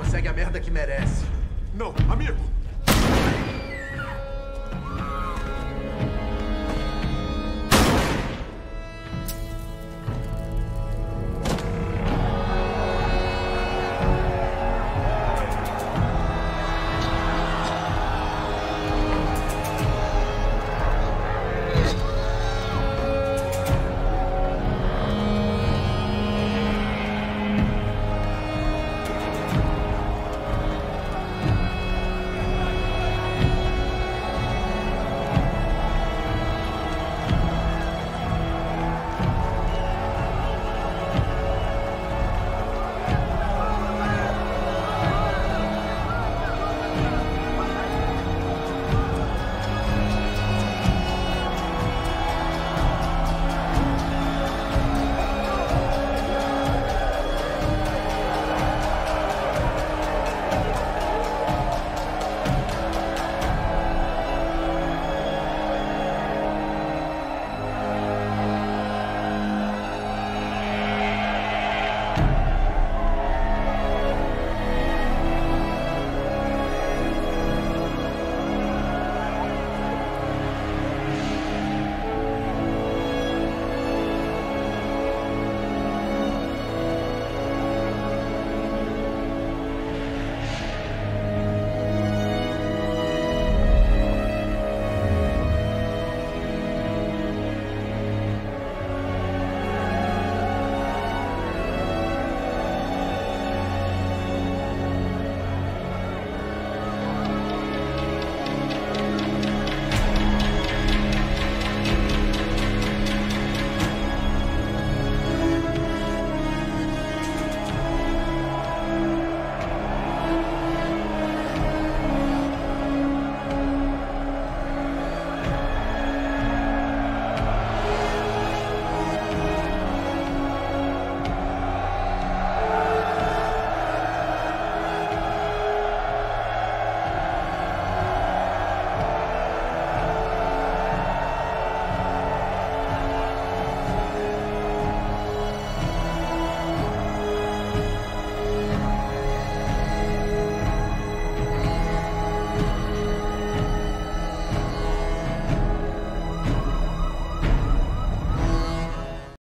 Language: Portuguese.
consegue a merda que merece. Não, amigo!